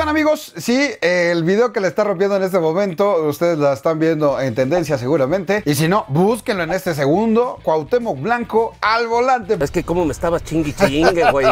están amigos? Sí, el video que le está rompiendo en este momento, ustedes la están viendo en tendencia seguramente. Y si no, búsquenlo en este segundo. Cuauhtémoc Blanco al volante. Es que como me estabas chingui chingue, güey.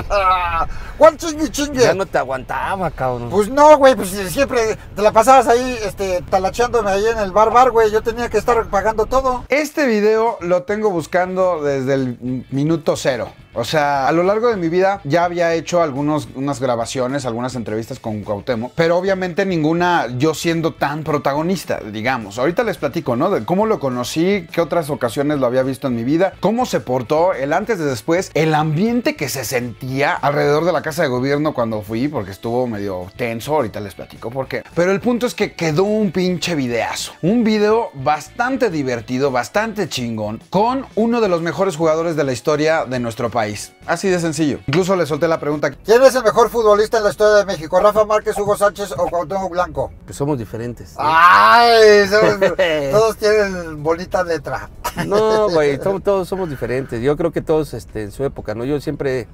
¿Cuál chingue chingue? Ya no te aguantaba, cabrón. Pues no, güey, pues siempre te la pasabas ahí, este, talachándome ahí en el bar bar, güey. Yo tenía que estar pagando todo. Este video lo tengo buscando desde el minuto cero. O sea, a lo largo de mi vida ya había hecho algunos, unas grabaciones, algunas entrevistas con Cuauhtémoc, pero obviamente ninguna yo siendo tan protagonista, digamos. Ahorita les platico, ¿no? De cómo lo conocí, qué otras ocasiones lo había visto en mi vida, cómo se portó, el antes y después, el ambiente que se sentía alrededor de la casa de gobierno cuando fui, porque estuvo medio tenso, ahorita les platico por qué. Pero el punto es que quedó un pinche videazo. Un video bastante divertido, bastante chingón, con uno de los mejores jugadores de la historia de nuestro país. Así de sencillo. Incluso le solté la pregunta. ¿Quién es el mejor futbolista en la historia de México? ¿Rafa Márquez, Hugo Sánchez o Cuauhtémoc Blanco? Pues somos diferentes. ¡Ay! todos tienen bonita letra. No, güey, todos somos diferentes. Yo creo que todos este, en su época, ¿no? Yo siempre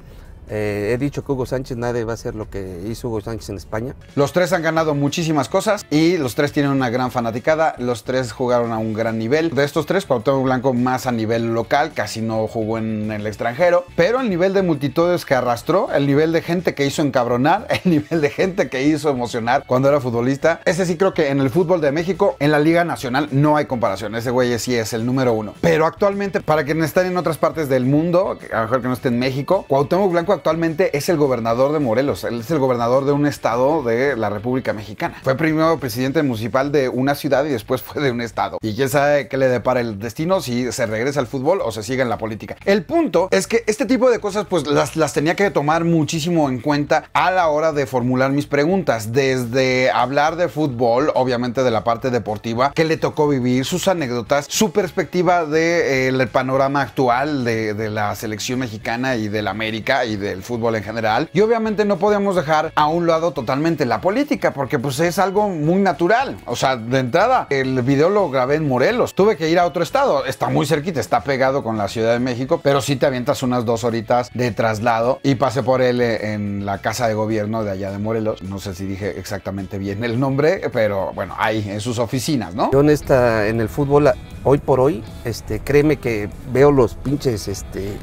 eh, he dicho que Hugo Sánchez nadie va a hacer lo que hizo Hugo Sánchez en España. Los tres han ganado muchísimas cosas y los tres tienen una gran fanaticada. Los tres jugaron a un gran nivel. De estos tres, Cuauhtémoc Blanco más a nivel local, casi no jugó en el extranjero. Pero el nivel de multitudes que arrastró, el nivel de gente que hizo encabronar, el nivel de gente que hizo emocionar cuando era futbolista, ese sí creo que en el fútbol de México, en la Liga Nacional, no hay comparación. Ese güey sí es el número uno. Pero actualmente, para quienes están en otras partes del mundo, a lo mejor que no esté en México, Cuauhtémoc Blanco actualmente es el gobernador de Morelos. Él es el gobernador de un estado de la República Mexicana. Fue primero presidente municipal de una ciudad y después fue de un estado. Y quién sabe qué le depara el destino si se regresa al fútbol o se sigue en la política. El punto es que este tipo de cosas pues las, las tenía que tomar muchísimo en cuenta a la hora de formular mis preguntas. Desde hablar de fútbol, obviamente de la parte deportiva, que le tocó vivir, sus anécdotas, su perspectiva del de, panorama actual de, de la selección mexicana y del América y del fútbol en general. Y obviamente no podíamos dejar a un lado totalmente la política, porque pues es algo muy natural. O sea, de entrada, el video lo grabé en Morelos. Tuve que ir a otro estado. Está muy cerquita, está pegado con la Ciudad de México, pero sí te avientas unas dos horitas de traslado. Y pasé por él en la casa de gobierno de allá de Morelos. No sé si dije exactamente bien el nombre, pero bueno, ahí, en sus oficinas, ¿no? Yo en, esta, en el fútbol, hoy por hoy, este, créeme que veo los pinches, este,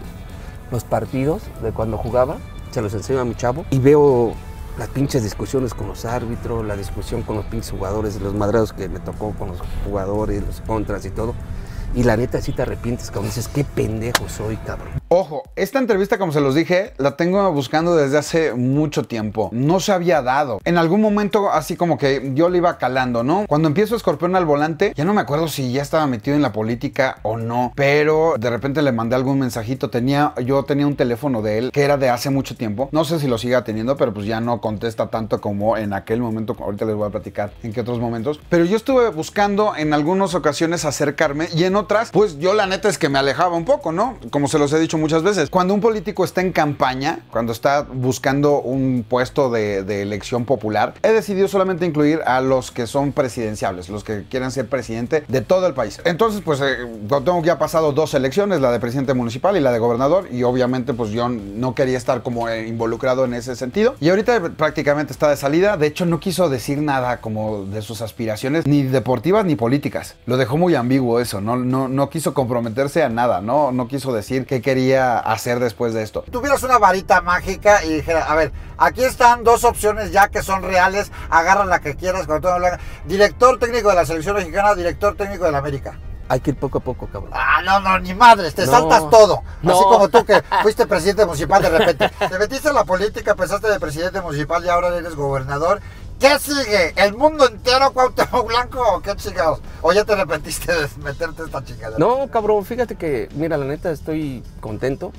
los partidos de cuando jugaba se los enseño a mi chavo y veo las pinches discusiones con los árbitros, la discusión con los pinches jugadores, los madrados que me tocó con los jugadores, los contras y todo. Y la neta sí te arrepientes, cabrón. Dices, qué pendejo soy, cabrón. Ojo, esta entrevista, como se los dije, la tengo buscando desde hace mucho tiempo. No se había dado. En algún momento, así como que yo le iba calando, ¿no? Cuando empiezo Escorpión al volante, ya no me acuerdo si ya estaba metido en la política o no, pero de repente le mandé algún mensajito. Tenía, yo tenía un teléfono de él que era de hace mucho tiempo. No sé si lo siga teniendo, pero pues ya no contesta tanto como en aquel momento. Ahorita les voy a platicar en qué otros momentos. Pero yo estuve buscando en algunas ocasiones acercarme y en otras, pues yo la neta es que me alejaba un poco, ¿no? Como se los he dicho muchas veces. Cuando un político está en campaña, cuando está buscando un puesto de, elección popular, he decidido solamente incluir a los que son presidenciables, los que quieran ser presidente de todo el país. Entonces, pues eh, tengo que ha pasado dos elecciones, la de presidente municipal y la de gobernador, y obviamente pues yo no quería estar como eh, involucrado en ese sentido. Y ahorita prácticamente está de salida, de hecho no quiso decir nada como de sus aspiraciones, ni deportivas ni políticas. Lo dejó muy ambiguo eso, no, no, no quiso comprometerse a nada, no, no quiso decir qué quería hacer después de esto. Tuvieras una varita mágica y dijera, a ver, aquí están dos opciones ya que son reales, agarra la que quieras, cuando todo director técnico de la selección mexicana, director técnico de la América. Hay que ir poco a poco, cabrón. Ah, no, no, ni madres, te no, saltas todo. No. Así como tú que fuiste presidente municipal de repente. Te metiste en la política, pensaste de presidente municipal y ahora eres gobernador. ¿Qué sigue? ¿El mundo entero Cuauhtémoc Blanco o qué chingados? ¿O ya te arrepentiste de meterte esta chingada? No, cabrón, fíjate que, mira, la neta estoy contento.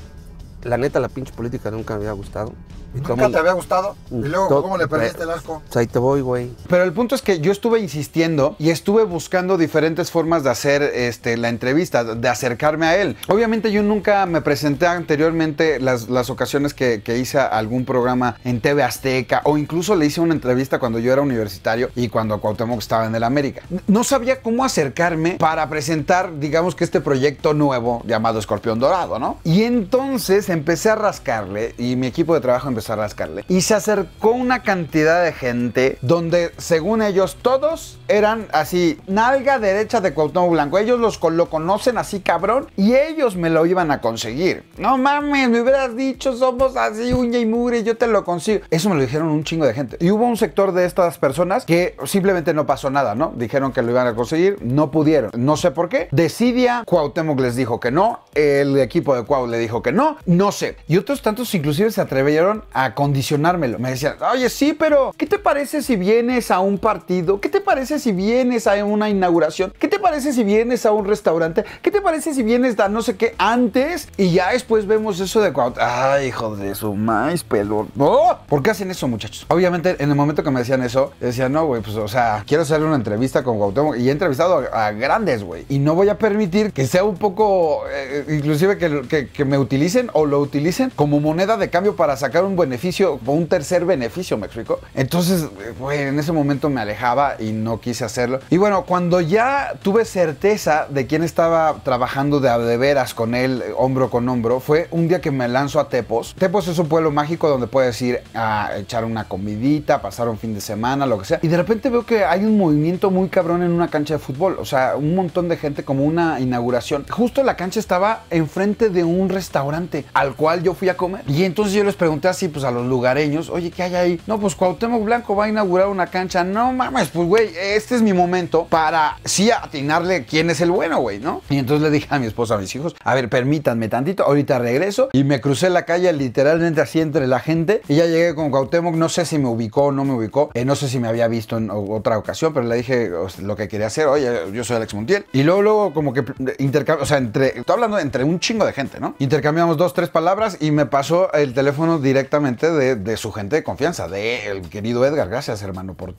La neta, la pinche política nunca me había gustado. ¿Nunca te había gustado? ¿Y luego todo- cómo le perdiste el asco? Pues ahí te voy, güey. Pero el punto es que yo estuve insistiendo y estuve buscando diferentes formas de hacer este, la entrevista, de acercarme a él. Obviamente yo nunca me presenté anteriormente las, las ocasiones que, que hice algún programa en TV Azteca o incluso le hice una entrevista cuando yo era universitario y cuando Cuauhtémoc estaba en el América. No sabía cómo acercarme para presentar, digamos que este proyecto nuevo llamado Escorpión Dorado, ¿no? Y entonces empecé a rascarle y mi equipo de trabajo empezó a rascarle. Y se acercó una cantidad de gente donde, según ellos, todos eran así, nalga derecha de Cuauhtémoc Blanco. Ellos los, lo conocen así, cabrón, y ellos me lo iban a conseguir. No mames, me hubieras dicho, somos así, uña y mugre, yo te lo consigo. Eso me lo dijeron un chingo de gente. Y hubo un sector de estas personas que simplemente no pasó nada, ¿no? Dijeron que lo iban a conseguir, no pudieron. No sé por qué. Decidia, Cuauhtémoc les dijo que no, el equipo de Cuau le dijo que no sé. Y otros tantos inclusive se atrevieron a condicionármelo. Me decían, oye, sí, pero ¿qué te parece si vienes a un partido? ¿Qué te parece si vienes a una inauguración? ¿Qué te parece si vienes a un restaurante? ¿Qué te parece si vienes a no sé qué antes? Y ya después vemos eso de Cuauhtémoc. Ay, hijo de su maíz, pelo. ¡Oh! ¿Por qué hacen eso, muchachos? Obviamente, en el momento que me decían eso, decía, no, güey, pues, o sea, quiero hacer una entrevista con Cuauhtémoc y he entrevistado a, grandes, güey. Y no voy a permitir que sea un poco, eh, inclusive que, que, me utilicen o lo utilicen como moneda de cambio para sacar un beneficio, o un tercer beneficio, ¿me explico? Entonces, güey, en ese momento me alejaba y no quise hacerlo. Y bueno, cuando ya tuve certeza de quién estaba trabajando de, de veras con él, hombro con hombro, fue un día que me lanzo a Tepos. Tepos es un pueblo mágico donde puedes ir a echar una comidita, pasar un fin de semana, lo que sea. Y de repente veo que hay un movimiento muy cabrón en una cancha de fútbol. O sea, un montón de gente como una inauguración. Justo la cancha estaba enfrente de un restaurante al cual yo fui a comer. Y entonces yo les pregunté así, pues a los lugareños, oye, ¿qué hay ahí? No, pues Cuauhtémoc Blanco va a inaugurar una cancha. No mames, pues güey, este es mi momento para sí atinarle quién es el bueno, güey, ¿no? Y entonces le dije a mi esposa, a mis hijos, a ver, permítanme tantito, ahorita regreso. Y me crucé la calle literalmente así entre la gente. Y ya llegué con Cuauhtémoc, no sé si me ubicó o no me ubicó. Eh, no sé si me había visto en otra ocasión, pero le dije lo que quería hacer. Oye, yo soy Alex Montiel. Y luego, luego como que intercambio, o sea, entre, estoy hablando entre un chingo de gente, ¿no? Intercambiamos dos, tres palabras y me pasó el teléfono directamente de, su gente de confianza, de el querido Edgar. Gracias, hermano, por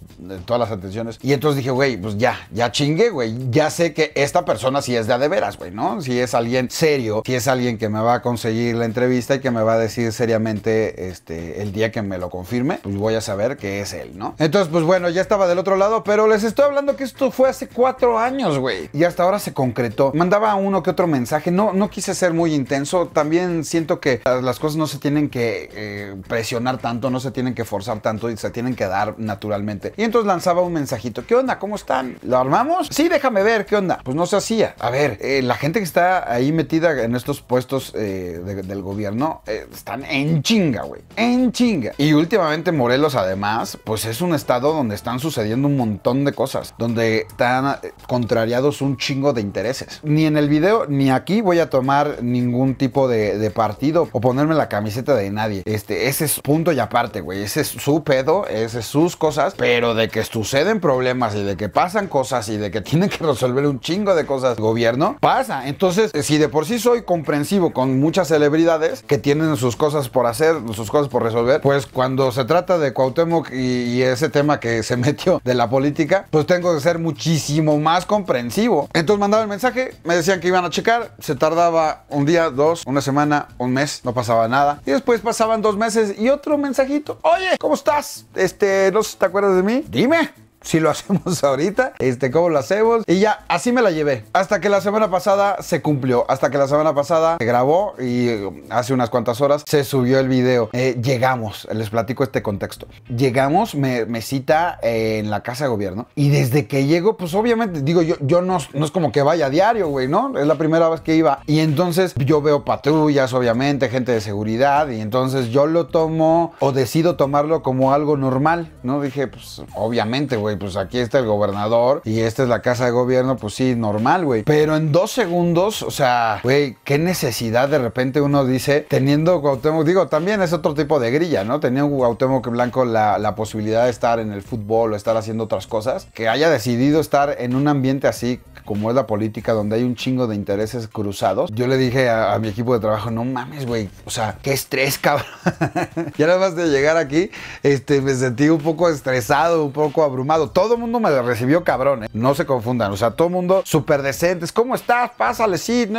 todas las atenciones. Y entonces dije, güey, pues ya, ya chingue, güey. Ya sé que esta persona sí es de a de veras, güey, ¿no? Si es alguien serio, si es alguien que me va a conseguir la entrevista y que me va a decir seriamente este, el día que me lo confirme, pues voy a saber que es él, ¿no? Entonces, pues bueno, ya estaba del otro lado, pero les estoy hablando que esto fue hace cuatro años, güey. Y hasta ahora se concretó. Mandaba uno que otro mensaje. No, no quise ser muy intenso. También siento que las cosas no se tienen que eh, presionar tanto, no se tienen que forzar tanto y se tienen que dar naturalmente. Y entonces lanzaba un mensajito. ¿Qué onda? ¿Cómo están? ¿Lo armamos? Sí, déjame ver. ¿Qué onda? Pues no se hacía. A ver, eh, la gente que está ahí metida en estos puestos eh, del gobierno están en chinga, güey. En chinga. Y últimamente Morelos, además, pues es un estado donde están sucediendo un montón de cosas. Donde están contrariados un chingo de intereses. Ni en el video ni aquí voy a tomar ningún tipo de, partido o ponerme la camiseta de nadie. Este, ese es punto y aparte, güey. Ese es su pedo, ese es sus cosas, pero de que suceden problemas y de que pasan cosas y de que tienen que resolver un chingo de cosas gobierno, pasa. Entonces, si de por sí soy comprensivo con muchas celebridades que tienen sus cosas por hacer, sus cosas por resolver, pues cuando se trata de Cuauhtémoc y ese tema que se metió de la política, pues tengo que ser muchísimo más comprensivo. Entonces mandaba el mensaje, me decían que iban a checar, se tardaba un día, dos, una semana, un mes, no pasaba nada. Y después pasaban dos meses y otro mensajito. Oye, ¿cómo estás? Este, no te acuerdas de mí. Dime si lo hacemos ahorita, este, cómo lo hacemos. Y ya, así me la llevé. Hasta que la semana pasada se cumplió. Hasta que la semana pasada se grabó y um, hace unas cuantas horas se subió el video. Eh, llegamos, les platico este contexto. Llegamos, me, cita en la casa de gobierno. Y desde que llego, pues obviamente, digo, yo, yo no, no es como que vaya a diario, güey, ¿no? Es la primera vez que iba. Y entonces yo veo patrullas, obviamente, gente de seguridad. Y entonces yo lo tomo o decido tomarlo como algo normal, ¿no? Dije, pues obviamente, güey pues aquí está el gobernador y esta es la casa de gobierno, pues sí, normal, güey. Pero en dos segundos, o sea, güey, qué necesidad de repente uno dice, teniendo Cuauhtémoc, digo, también es otro tipo de grilla, ¿no? Un Cuauhtémoc Blanco la, la posibilidad de estar en el fútbol o estar haciendo otras cosas, que haya decidido estar en un ambiente así como es la política, donde hay un chingo de intereses cruzados. Yo le dije a, mi equipo de trabajo, no mames, güey, o sea, qué estrés, cabrón. ya nada más de llegar aquí, este, me sentí un poco estresado, un poco abrumado todo el mundo me recibió cabrón, ¿eh? No se confundan. O sea, todo el mundo súper decentes. ¿Cómo estás? Pásale, sí.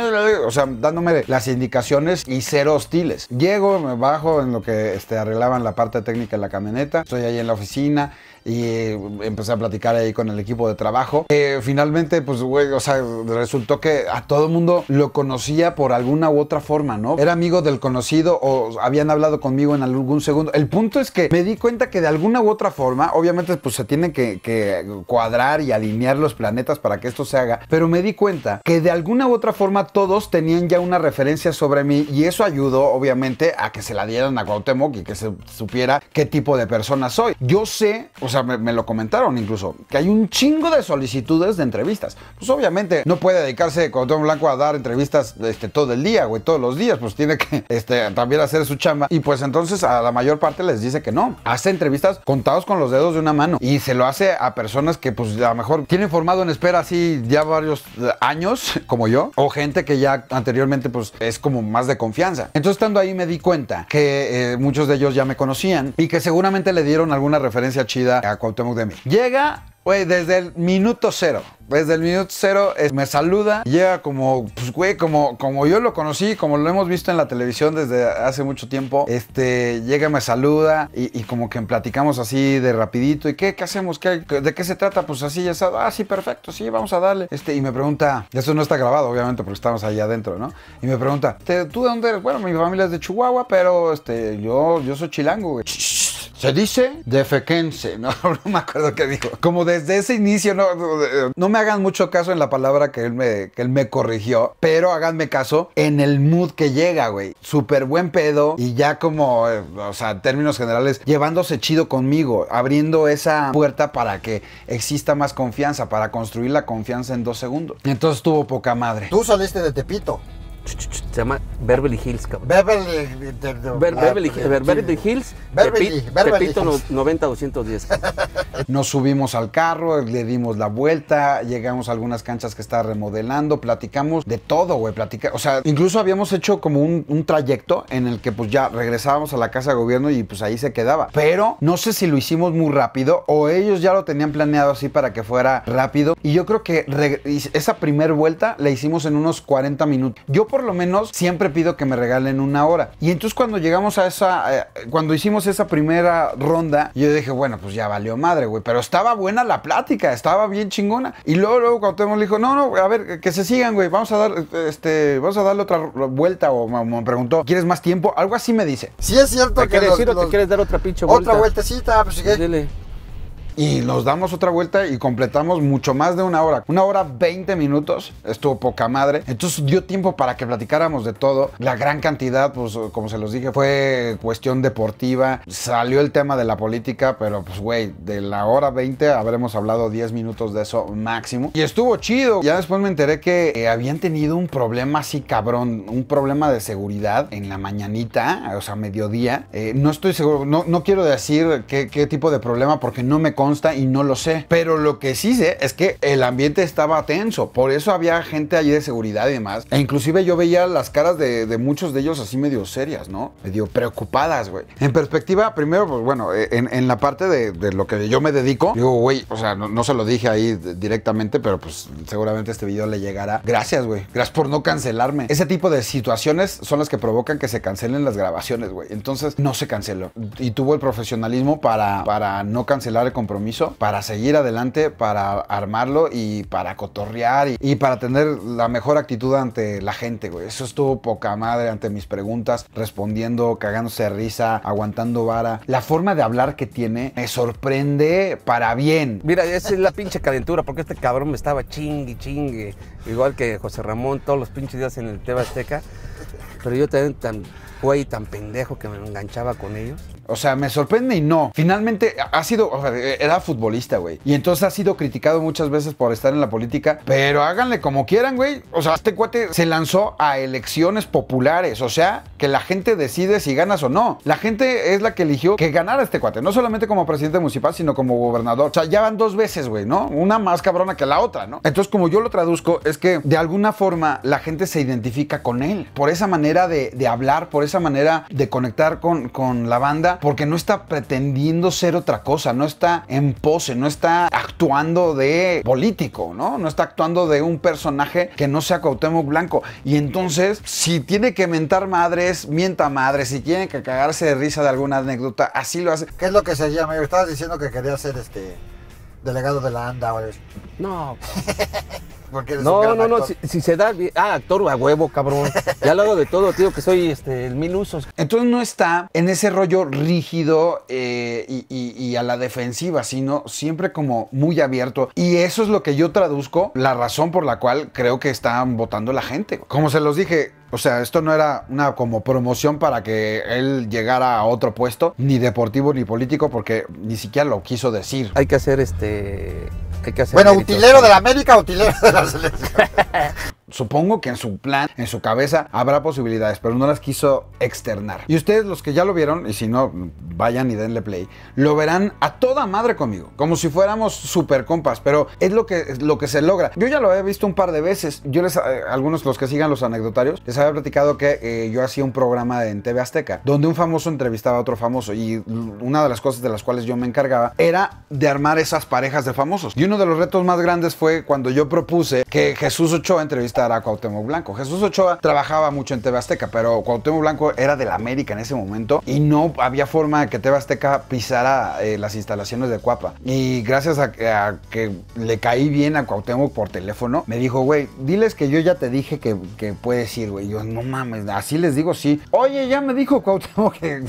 O sea, dándome las indicaciones y cero hostiles. Llego, me bajo en lo que este, arreglaban la parte técnica de la camioneta. Estoy ahí en la oficina y empecé a platicar ahí con el equipo de trabajo. Eh, finalmente, pues, güey, o sea, resultó que a todo mundo lo conocía por alguna u otra forma, ¿no? Era amigo del conocido o habían hablado conmigo en algún segundo. El punto es que me di cuenta que de alguna u otra forma, obviamente, pues se tienen que, que cuadrar y alinear los planetas para que esto se haga, pero me di cuenta que de alguna u otra forma todos tenían ya una referencia sobre mí y eso ayudó, obviamente, a que se la dieran a Cuauhtémoc y que se supiera qué tipo de persona soy. Yo sé, o sea, me, me lo comentaron incluso, que hay un chingo de solicitudes de entrevistas. Pues obviamente no puede dedicarse Cuauhtémoc Blanco a dar entrevistas este, todo el día, güey, todos los días, pues tiene que este, también hacer su chamba. Y pues entonces a la mayor parte les dice que no. Hace entrevistas contados con los dedos de una mano y se lo hace a personas que pues a lo mejor tienen formado en espera así ya varios eh, años, como yo, o gente que ya anteriormente pues es como más de confianza. Entonces estando ahí me di cuenta que eh, muchos de ellos ya me conocían y que seguramente le dieron alguna referencia chida a Cuauhtémoc de mí. Llega Güey, desde el minuto cero. Desde el minuto cero me saluda. Llega como, pues, güey, como, como yo lo conocí, como lo hemos visto en la televisión desde hace mucho tiempo. Este, llega, me saluda y, como que platicamos así de rapidito. ¿Y qué, qué hacemos? ¿Qué, ¿De qué se trata? Pues así, ya está. Ah, sí, perfecto, sí, vamos a darle. Este, y me pregunta, eso no está grabado, obviamente, porque estamos ahí adentro, ¿no? Y me pregunta, "¿Te- ¿tú de dónde eres? Bueno, mi familia es de Chihuahua, pero este, yo, yo soy chilango, güey. Se dice defequense, ¿no? No me acuerdo qué dijo. Como desde ese inicio, no, no, no me hagan mucho caso en la palabra que él, me, que él me corrigió, pero háganme caso en el mood que llega, güey. Súper buen pedo y ya como, eh, o sea, en términos generales, llevándose chido conmigo, abriendo esa puerta para que exista más confianza, para construir la confianza en dos segundos. Entonces tuvo poca madre. Tú saliste de Tepito. Se llama Beverly Hills, cabrón. Beverly. de- de- Ber- Beverly, Beverly Hills, Beverly, Beverly Tepito no- Hills. 90-210. Nos subimos al carro, le dimos la vuelta, llegamos a algunas canchas que estaba remodelando, platicamos de todo, güey, platica, o sea, incluso habíamos hecho como un, un trayecto en el que pues ya regresábamos a la casa de gobierno y pues ahí se quedaba. Pero no sé si lo hicimos muy rápido o ellos ya lo tenían planeado así para que fuera rápido. Y yo creo que esa primer vuelta la hicimos en unos 40 minutos. Yo por lo menos siempre pido que me regalen una hora. Y entonces cuando llegamos a esa, eh, cuando hicimos esa primera ronda, yo dije, bueno, pues ya valió madre, güey. Pero estaba buena la plática, estaba bien chingona. Y luego, luego Cuauhtémoc le dijo, no, no, a ver, que se sigan, güey. Vamos a dar, este, vamos a darle otra vuelta. O me, preguntó, ¿quieres más tiempo? Algo así me dice. Sí es cierto ¿Te que quieres los- decir o te quieres dar otra pinche vuelta? otra vueltecita, pues ¿qué? Dile. Y nos damos otra vuelta y completamos mucho más de una hora. Una hora 20 minutos. Estuvo poca madre. Entonces dio tiempo para que platicáramos de todo. La gran cantidad, pues como se los dije, fue cuestión deportiva. Salió el tema de la política, pero pues güey, de la hora 20 habremos hablado 10 minutos de eso máximo. Y estuvo chido. Ya después me enteré que eh, habían tenido un problema así cabrón. Un problema de seguridad en la mañanita, o sea, mediodía. Eh, no estoy seguro, no, no quiero decir qué, qué tipo de problema porque no me y no lo sé. Pero lo que sí sé es que el ambiente estaba tenso. Por eso había gente allí de seguridad y demás. E inclusive yo veía las caras de, de muchos de ellos así medio serias, ¿no? Medio preocupadas, güey. En perspectiva, primero, pues bueno, eh, en, en la parte de, de lo que yo me dedico, digo, güey, o sea, no, no se lo dije ahí directamente, pero pues seguramente este video le llegará. Gracias, güey. Gracias por no cancelarme. Ese tipo de situaciones son las que provocan que se cancelen las grabaciones, güey. Entonces, no se canceló. Y tuvo el profesionalismo para, para no cancelar el compromiso, para seguir adelante, para armarlo y para cotorrear y, para tener la mejor actitud ante la gente, güey. Eso estuvo poca madre ante mis preguntas, respondiendo, cagándose de risa, aguantando vara. La forma de hablar que tiene me sorprende para bien. Mira, esa es la pinche calentura, porque este cabrón me estaba chingue, chingue. Igual que José Ramón todos los pinches días en el Teba Azteca. Pero yo también tan güey, tan pendejo que me enganchaba con ellos. O sea, me sorprende y no. Finalmente ha sido, o sea, era futbolista, güey. Y entonces ha sido criticado muchas veces por estar en la política. Pero háganle como quieran, güey. O sea, este cuate se lanzó a elecciones populares. O sea, que la gente decide si ganas o no. La gente es la que eligió que ganara este cuate. No solamente como presidente municipal, sino como gobernador. O sea, ya van dos veces, güey, ¿no? Una más cabrona que la otra, ¿no? Entonces, como yo lo traduzco, es que de alguna forma la gente se identifica con él. Por esa manera de, de hablar, por esa manera de conectar con, con la banda porque no está pretendiendo ser otra cosa, no está en pose, no está actuando de político, ¿no? No está actuando de un personaje que no sea Cuauhtémoc Blanco. Y entonces, si tiene que mentar madres, mienta madres, si tiene que cagarse de risa de alguna anécdota, así lo hace. ¿Qué es lo que se llama? Estabas diciendo que quería ser este delegado de la ANDA o eso. No, Porque eres un no, gran no, no, si, si se da bien. Ah, actor a huevo, cabrón. Ya lo hago de todo, tío, que soy este, el mil usos. Entonces no está en ese rollo rígido eh, y, y- y a la defensiva, sino siempre como muy abierto. Y eso es lo que yo traduzco, la razón por la cual creo que están votando la gente. Como se los dije, o sea, esto no era una como promoción para que él llegara a otro puesto, ni deportivo ni político, porque ni siquiera lo quiso decir. Hay que hacer este. Hay que hacer. Bueno, méritos. utilero de la América, utilero de la selección. Supongo que en su plan, en su cabeza, habrá posibilidades, pero no las quiso externar. Y ustedes, los que ya lo vieron, y si no, vayan y denle play, lo verán a toda madre conmigo, como si fuéramos super compas, pero es lo que, lo que se logra. Yo ya lo he visto un par de veces. Yo les, eh, algunos los que sigan los anecdotarios, les había platicado que eh, yo hacía un programa en TV Azteca, donde un famoso entrevistaba a otro famoso, y una de las cosas de las cuales yo me encargaba era de armar esas parejas de famosos. Y uno de los retos más grandes fue cuando yo propuse que Jesús Ochoa entrevistara a Cuauhtémoc Blanco. Jesús Ochoa trabajaba mucho en TV Azteca, pero Cuauhtémoc Blanco era de la América en ese momento y no había forma de que TV Azteca pisara eh, las instalaciones de Cuapa. Y gracias a, a que le caí bien a Cuauhtémoc por teléfono, me dijo, güey, diles que yo ya te dije que, que puedes ir, güey. Yo, no mames, así les digo, sí. Oye, ya me dijo Cuauhtémoc que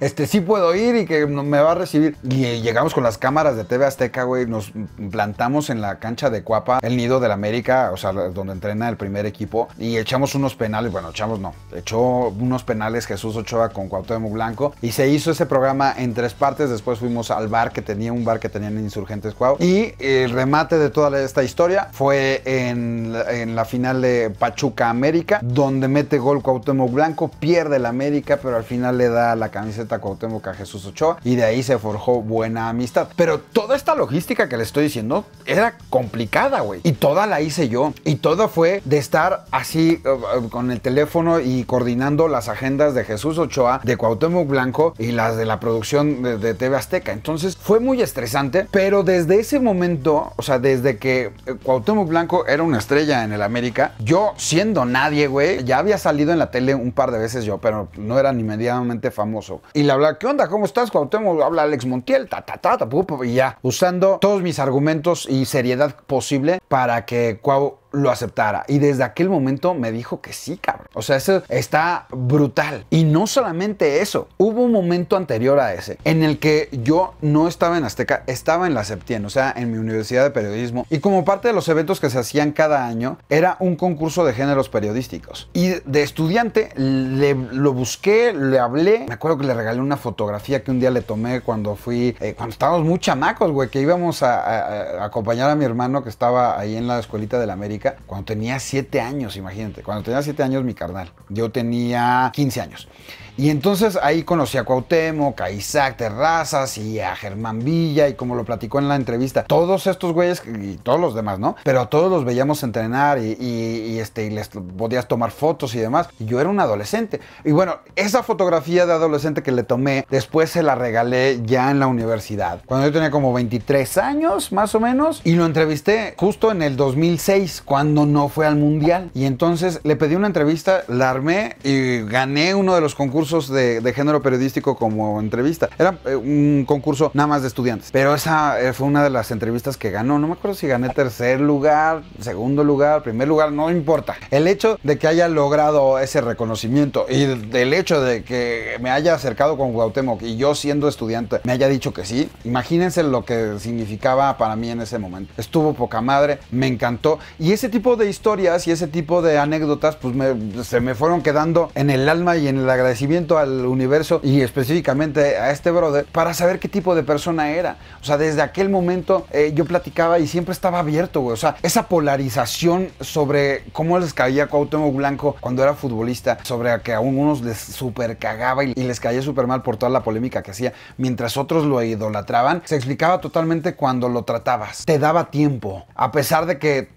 este, sí puedo ir y que me va a recibir. Y eh, llegamos con las cámaras de TV Azteca, güey, nos plantamos en la cancha de Cuapa, el nido del América, o sea, donde entrena el primer equipo, y echamos unos penales, bueno, echamos no, echó unos penales Jesús Ochoa con Cuauhtémoc Blanco, y se hizo ese programa en tres partes, después fuimos al bar que tenía, un bar que tenían en Insurgentes Cuau, y el remate de toda esta historia fue en, en la final de Pachuca América, donde mete gol Cuauhtémoc Blanco, pierde el América, pero al final le da la camiseta Cuauhtémoc a Jesús Ochoa, y de ahí se forjó buena amistad. Pero toda esta logística que le estoy diciendo era complicada, güey. Y toda la hice yo. Y todo fue de estar así eh, eh, con el teléfono y coordinando las agendas de Jesús Ochoa, de Cuauhtémoc Blanco y las de la producción de, TV Azteca. Entonces fue muy estresante, pero desde ese momento, o sea, desde que eh, Cuauhtémoc Blanco era una estrella en el América, yo siendo nadie, güey, ya había salido en la tele un par de veces yo, pero no era ni medianamente famoso. Y le hablaba, ¿qué onda? ¿Cómo estás, Cuauhtémoc? Habla Alex Montiel, ta, ta, ta, ta, y ya, usando todos mis argumentos y seriedad posible para que Cuau lo aceptara. Y desde aquel momento me dijo que sí, cabrón. O sea, eso está brutal. Y no solamente eso. Hubo un momento anterior a ese en el que yo no estaba en Azteca, estaba en la Septien, o sea, en mi universidad de periodismo. Y como parte de los eventos que se hacían cada año, era un concurso de géneros periodísticos. Y de estudiante le, lo busqué, le hablé. Me acuerdo que le regalé una fotografía que un día le tomé cuando fui, eh, cuando estábamos muy chamacos, güey, que íbamos a, acompañar a mi hermano que estaba ahí en la escuelita de la América cuando tenía 7 años, imagínate. Cuando tenía 7 años mi carnal. Yo tenía 15 años. Y entonces ahí conocí a Cuauhtémoc, a Isaac Terrazas y a Germán Villa y como lo platicó en la entrevista, todos estos güeyes y todos los demás, ¿no? Pero a todos los veíamos entrenar y, este, y les podías tomar fotos y demás. Y yo era un adolescente. Y bueno, esa fotografía de adolescente que le tomé, después se la regalé ya en la universidad. Cuando yo tenía como 23 años, más o menos, y lo entrevisté justo en el 2006, cuando no fue al mundial. Y entonces le pedí una entrevista, la armé y gané uno de los concursos de, de género periodístico como entrevista. Era eh, un concurso nada más de estudiantes. Pero esa eh, fue una de las entrevistas que ganó. No me acuerdo si gané tercer lugar, segundo lugar, primer lugar, no importa. El hecho de que haya logrado ese reconocimiento y del hecho de que me haya acercado con Cuauhtémoc y yo siendo estudiante me haya dicho que sí, imagínense lo que significaba para mí en ese momento. Estuvo poca madre, me encantó. Y ese tipo de historias y ese tipo de anécdotas, pues me- se me fueron quedando en el alma y en el agradecimiento al universo y específicamente a este brother para saber qué tipo de persona era. O sea, desde aquel momento eh, yo platicaba y siempre estaba abierto, güey. O sea, esa polarización sobre cómo les caía Cuauhtémoc Blanco cuando era futbolista, sobre que a unos les super cagaba y, y les caía súper mal por toda la polémica que hacía, mientras otros lo idolatraban, se explicaba totalmente cuando lo tratabas. Te daba tiempo, a pesar de que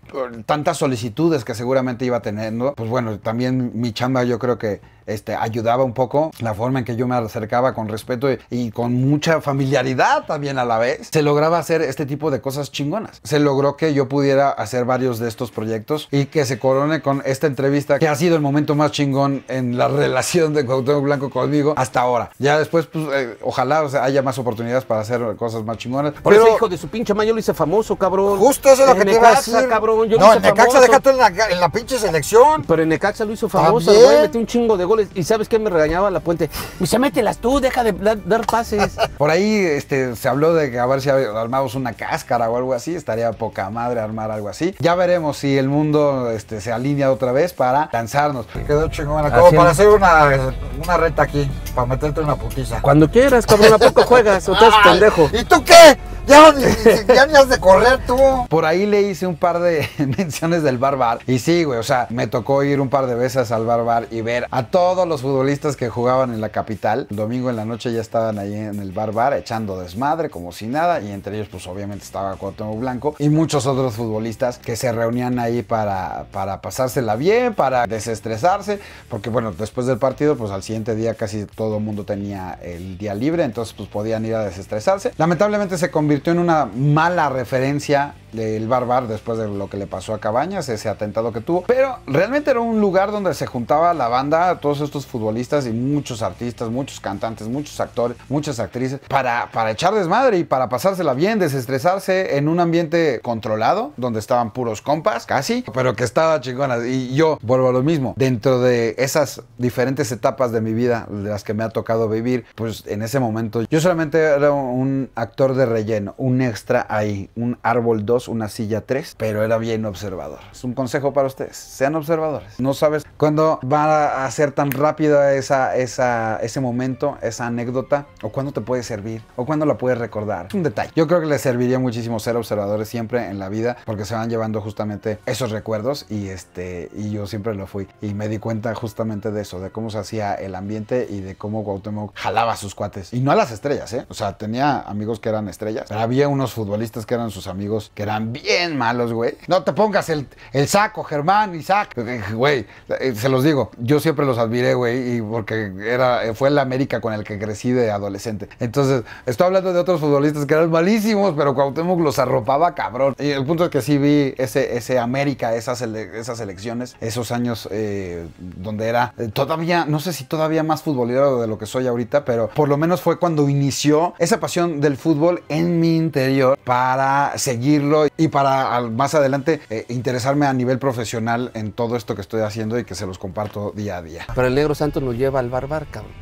tantas solicitudes que seguramente iba teniendo, pues bueno, también mi chamba yo creo que este, ayudaba un poco la forma en que yo me acercaba con respeto y, con mucha familiaridad también a la vez. Se lograba hacer este tipo de cosas chingonas. Se logró que yo pudiera hacer varios de estos proyectos y que se corone con esta entrevista que ha sido el momento más chingón en la relación de Cuauhtémoc Blanco conmigo hasta ahora. Ya después, pues, eh, ojalá haya más oportunidades para hacer cosas más chingonas. Por eso, hijo de su pinche yo lo hice famoso, cabrón. Justo eso es lo que te iba a decir. cabrón. Yo no, en Necaxa déjate en la, en la pinche selección. Pero en Necaxa lo hizo famoso, güey. Metí un chingo de goles. ¿Y sabes qué me regañaba la puente? se mételas tú, deja de dar pases. Por ahí este, se habló de que a ver si armamos una cáscara o algo así. Estaría poca madre armar algo así. Ya veremos si el mundo este, se alinea otra vez para lanzarnos. Quedó chingona. Como para hacer una, una reta aquí, para meterte una putiza. Cuando quieras, cabrón, ¿a poco juegas? ¿O estás pendejo? ¿Y tú qué? Ya, ya ni has de correr tú. Por ahí le hice un par de menciones del bar bar. Y sí, güey, o sea, me tocó ir un par de veces al bar bar y ver a todos los futbolistas que jugaban en la capital. El domingo en la noche ya estaban ahí en el bar bar echando desmadre como si nada. Y entre ellos, pues obviamente estaba Cuauhtémoc Blanco y muchos otros futbolistas que se reunían ahí para, para pasársela bien, para desestresarse. Porque bueno, después del partido, pues al siguiente día casi todo el mundo tenía el día libre. Entonces, pues podían ir a desestresarse. Lamentablemente se convirtió en una mala referencia del Barbar después de lo que le pasó a Cabañas, ese atentado que tuvo. Pero realmente era un lugar donde se juntaba la banda, todos estos futbolistas y muchos artistas, muchos cantantes, muchos actores, muchas actrices, para, para echar desmadre y para pasársela bien, desestresarse en un ambiente controlado, donde estaban puros compas, casi, pero que estaba chingona. Y yo vuelvo a lo mismo, dentro de esas diferentes etapas de mi vida, de las que me ha tocado vivir, pues en ese momento yo solamente era un actor de relleno, un extra ahí, un árbol 2 una silla 3, pero era bien observador. Es un consejo para ustedes, sean observadores. No sabes cuándo va a ser tan rápido esa, esa, ese momento, esa anécdota, o cuándo te puede servir, o cuándo la puedes recordar. Es un detalle. Yo creo que les serviría muchísimo ser observadores siempre en la vida, porque se van llevando justamente esos recuerdos y, este, y yo siempre lo fui. Y me di cuenta justamente de eso, de cómo se hacía el ambiente y de cómo Cuauhtémoc jalaba sus cuates. Y no a las estrellas, ¿eh? O sea, tenía amigos que eran estrellas, pero había unos futbolistas que eran sus amigos que eran bien malos, güey. No te pongas el, el saco, Germán, Isaac. Güey, eh, se los digo, yo siempre los admiré, güey, y porque era, fue el América con el que crecí de adolescente. Entonces, estoy hablando de otros futbolistas que eran malísimos, pero Cuauhtémoc los arropaba cabrón. Y el punto es que sí vi ese, ese América, esas, esas elecciones, esos años eh, donde era eh, todavía, no sé si todavía más futbolero de lo que soy ahorita, pero por lo menos fue cuando inició esa pasión del fútbol en mi interior para seguirlo y para más adelante eh, interesarme a nivel profesional en todo esto que estoy haciendo y que se los comparto día a día. Pero el Negro Santo nos lleva al barbar, cabrón.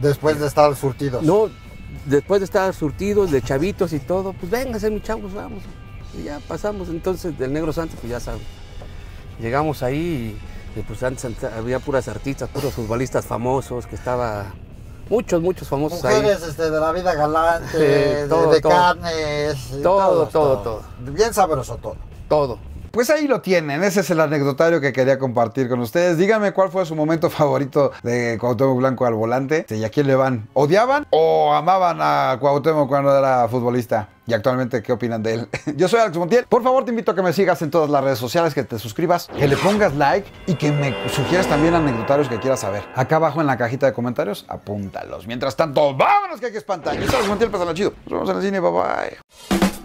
Después de estar surtidos. No, después de estar surtidos, de chavitos y todo, pues véngase, mi chavos, vamos. Y ya pasamos entonces del Negro Santo, pues ya saben. Llegamos ahí y pues antes había puras artistas, puros futbolistas famosos, que estaba Muchos, muchos famosos Mujeres Este, de la vida galante, de, carnes. Todo, todo, todo, Bien sabroso todo. Todo. Pues ahí lo tienen, ese es el anecdotario que quería compartir con ustedes. Díganme cuál fue su momento favorito de Cuauhtémoc Blanco al volante y a quién le van. ¿Odiaban o amaban a Cuauhtémoc cuando era futbolista? Y actualmente, ¿qué opinan de él? Yo soy Alex Montiel. Por favor, te invito a que me sigas en todas las redes sociales, que te suscribas, que le pongas like y que me sugieras también anecdotarios que quieras saber. Acá abajo en la cajita de comentarios, apúntalos. Mientras tanto, vámonos que aquí es pantalla. Yo soy Alex Montiel, chido. Nos vemos en el cine, bye bye.